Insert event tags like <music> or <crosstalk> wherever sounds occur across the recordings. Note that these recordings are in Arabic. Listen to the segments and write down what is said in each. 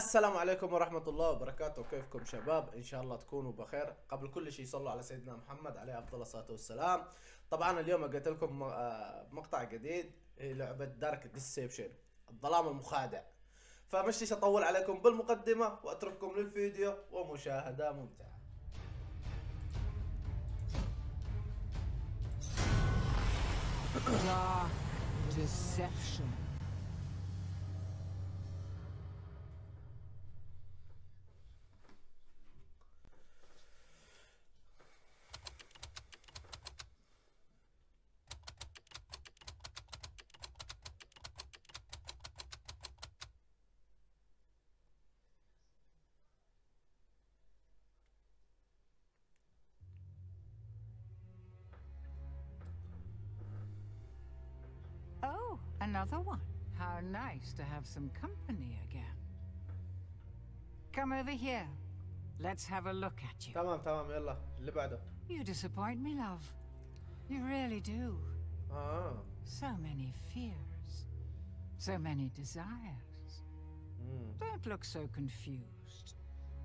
السلام عليكم ورحمة الله وبركاته. كيفكم شباب؟ إن شاء الله تكونوا بخير. قبل كل شيء صلوا على سيدنا محمد عليه أفضل الصلاة والسلام. طبعا اليوم قلت لكم آه، مقطع جديد هي لعبة دارك ديسيبشن الظلام المخادع. فمش أطول عليكم بالمقدمة وأترككم للفيديو ومشاهدة ممتعة. Dark deception. another one. How nice to have some company again. Come over here. Let's have a look at you. تمام تمام يلا اللي بعده You disappoint me, love. You really do. آه So many fears. So many desires. مم. Don't look so confused.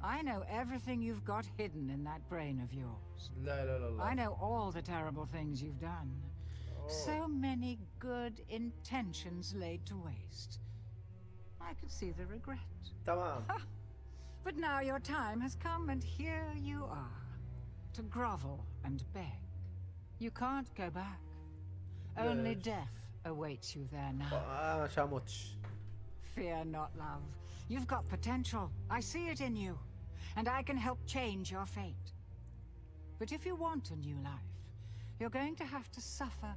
I know everything you've got hidden in that brain of yours. لا لا لا I لا know all the terrible things you've done. So many good intentions laid to waste. I can see the regret. Tamam. but now your time has come and here you are. To grovel and beg. You can't go back. Only death awaits you there now. Fear not, love. You've got potential. I see it in you. And I can help change your fate. But if you want a new life, you're going to have to suffer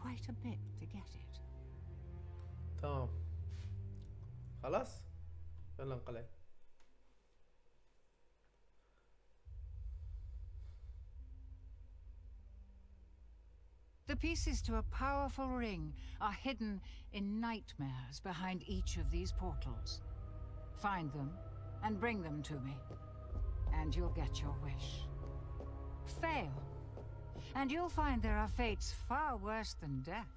quite a bit to get it. تمام خلاص يلا انقلع The pieces to a powerful ring are hidden in nightmares behind each of these portals. Find them and bring them to me, and you'll get your wish. Fail, and you'll find there are fates far worse than death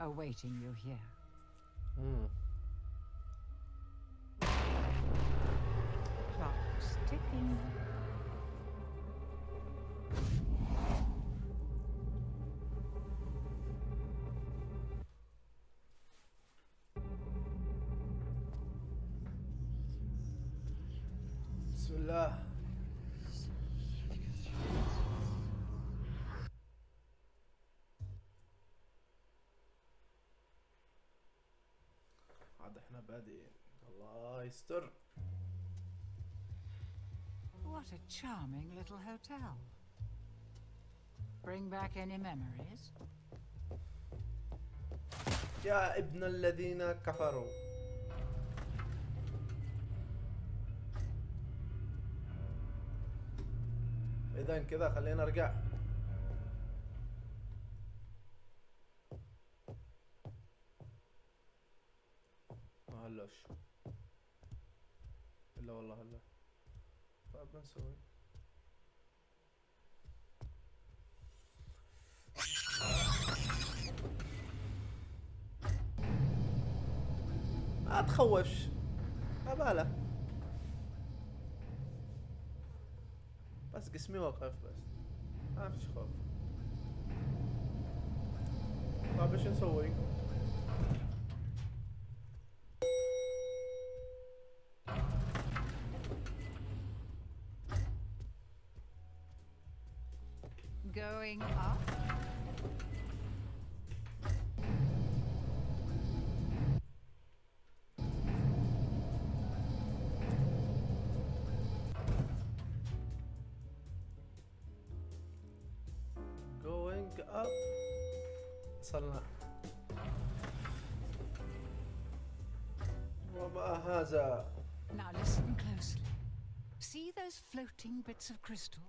awaiting you here. Mm. Clock's ticking. عاد إحنا بادئين الله يستر What a charming little hotel. Bring back any memories? يا ابن الذين كفروا اذا كذا خلينا نرجع ما هلاش الا والله هلا طيب بنسوي ما تخوفش. أباله بس قسمي وقف بس. ما فيش خوف. طيب إيش نسوي؟ Going up? going up وصلنا وما هذا Now listen closely. See those floating bits of crystal?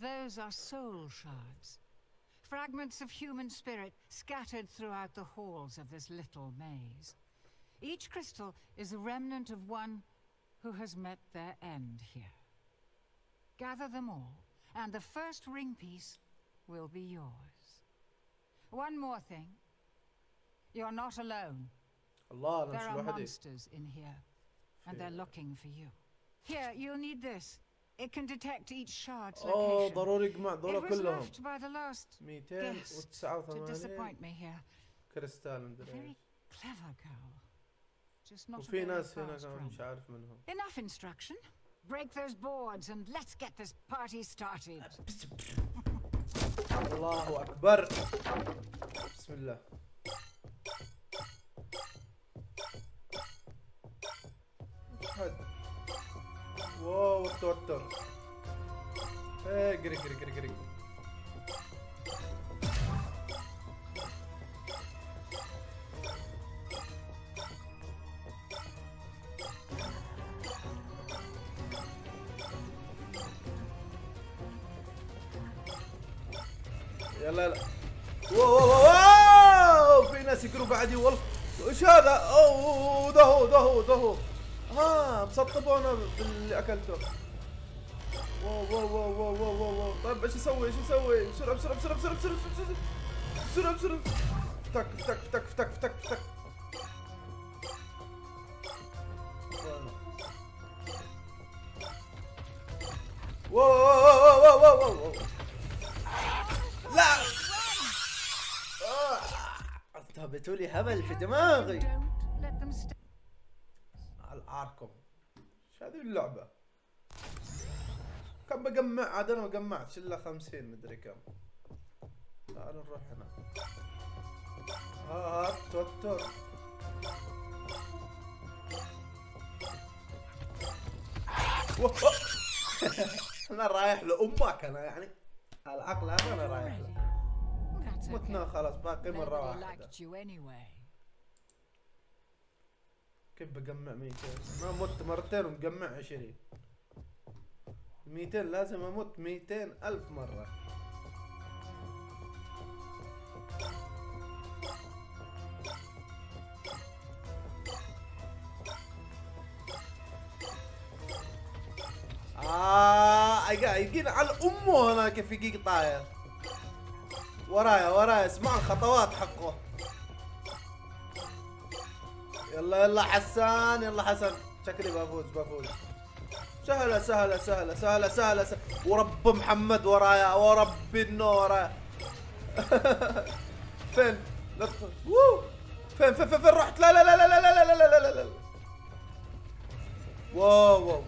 Those are soul shards. Fragments of human spirit scattered throughout the halls of this little maze. Each crystal is a remnant of one who has met their end here. Gather them all, and the first ring piece will be yours. One more thing. You're not alone. الله انا There مش are لوحدي monsters in here. and they're looking for you. Here, you'll need this. It can detect each shard's اوه location. ضروري يجمع It دول was كلهم left by the last guest to 289 disappoint me here. كريستال A مدري very إيش. clever girl. Just not a وفي very ناس هنا fast كمان مش runner. عارف منهم Enough instruction. Break those boards and let's get this party started. الله اكبر بسم الله حد واو التوتر. إيه قري قري قري قري. يلا يلا. واو واو واو في ناس يقولوا بعدي والله وش هذا؟ اوه ده هو ده هو ده هو. ها مسطبونا باللي اكلته واو واو واو واو واو واو واو طيب إيش أسوي إيش أسوي؟ بسرعة بسرعة بسرعة بسرعة بسرعة بسرعة بسرعة بسرعة فتك فتك فتك فتك فتك فتك واو واو واو واو واو واو لا ثبتوا لي هبل في دماغي هذه اللعبة. كم بجمع؟ عاد أنا ما جمعتش الا 50 مدري كم. تعالوا نروح هنا. ها توتر <laughs> أنا رايح لامك أنا يعني. العقل هذا أنا رايح له. متنا. خلاص باقي مرة Nobody كيف بجمع 200 ما مت مرتين ومجمع 20 200 لازم أموت 200 ألف مرة. آه على أمه هنا كيف يجيك طاير ورايا ورايا اسمع الخطوات حقه. يلا يلا حسان يلا حسن شكلي بفوز بفوز. سهلة سهلة سهلة سهلة سهلة. ورب محمد ورايا ورب النور. ورايا <laughs> فين؟ لا تدخل وو فين فين فين, رحت؟ لا لا لا لا لا لا لا لا لا لا. لا واو واو.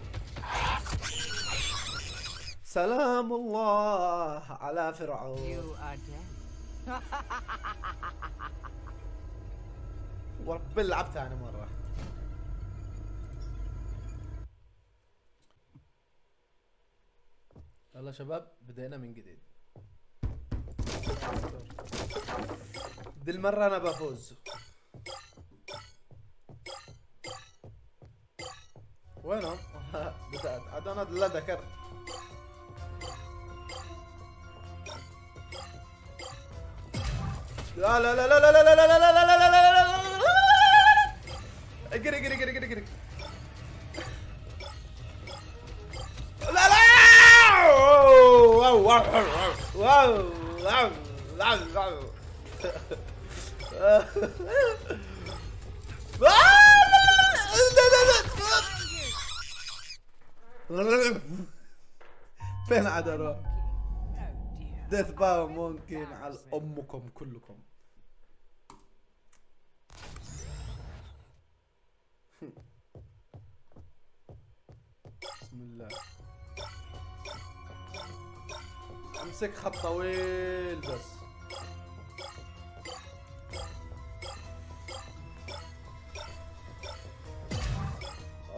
سلام الله على فرعون. <laughs> ورب لعبت ثاني مرة يلا شباب بدينا من جديد دي المرة أنا بفوز وينهم؟ بدأت عاد أنا لا ذكرت لا لا لا لا لا لا لا لا لا لا لا لا اقري اقري اقري اقري اقري. لا لا! واو واو واو واو لا لا <laughs> فين عاد أروح؟ ديث باو ممكن على امكم كلكم. بسم الله امسك خط طويل بس.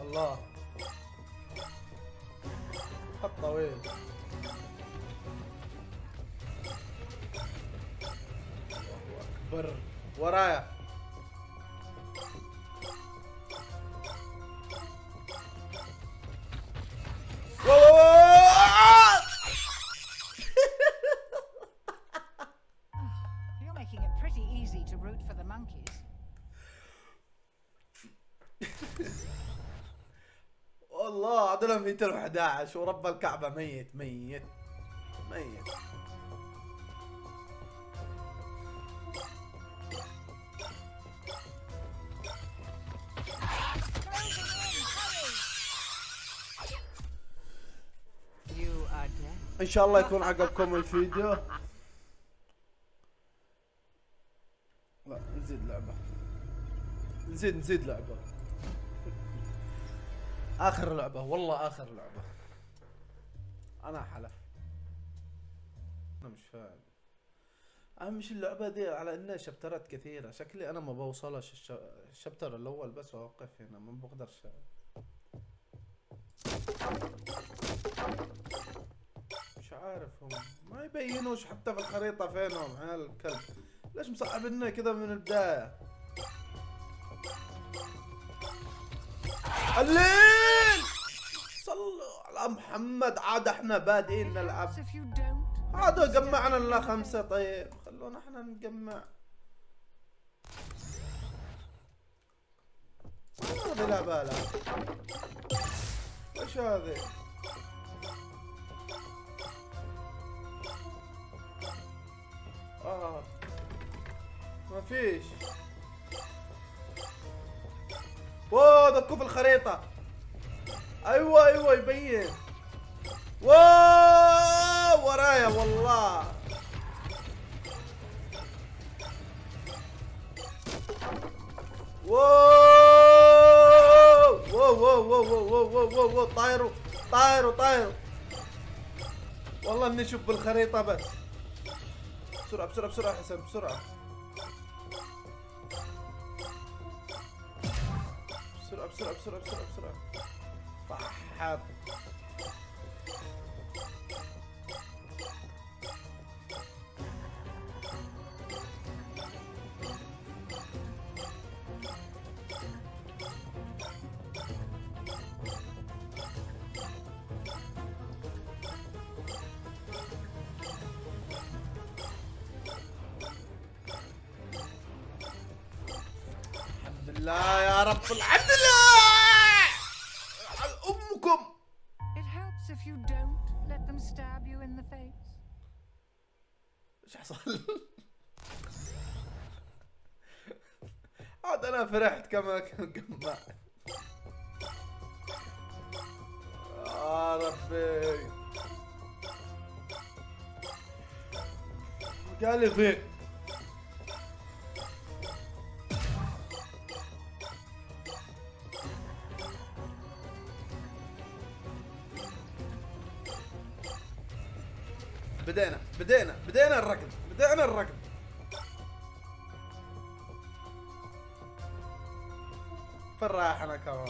الله. عمي 11 ورب الكعبة ميت ميت ميت. إن شاء الله يكون عقبكم الفيديو. لا نزيد لعبة. نزيد نزيد لعبة. آخر لعبة والله آخر لعبة. أنا حلف. أنا مش فاهم. اهم شيء اللعبة دي على انها شابترات كثيرة. شكلي أنا ما بوصلش الش- الشابتر الأول بس وأوقف هنا ما بقدرش. مش عارف هم. ما يبينوش حتى في الخريطة فينهم عيال الكلب. ليش مصعبنا كذا من البداية؟ الليل يا محمد عاد إحنا بادئين نلعب. عاد جمعنا لنا خمسة طيب. خلونا إحنا نجمع. هذه لا إيش وش هذه؟ آه. ما فيش. اوه دكوا في الخريطة. أيوه أيوه يبين. واو ورايا والله. واو واو واو واو واو واو واو واو طايروا طايروا طايروا. والله إني أشوف بالخريطة بس. بسرعة بسرعة بسرعة حسن بسرعة. بسرعة بسرعة بسرعة بسرعة بسرعة. الحمد لا يا رب. الحمد لله! أنا فرحت كما جمعت يا ربي. قال لي فيك بدينا بدينا بدينا الركض بدينا الركض رايح أنا كمان.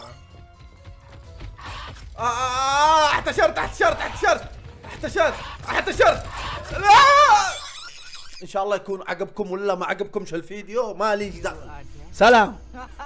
آه, آه, آه احتشرت احتشرت احتشرت احتشرت احتشرت لا! إن شاء الله يكون عجبكم ولا ما عجبكمش الفيديو مالي دخل. سلام. <laughs>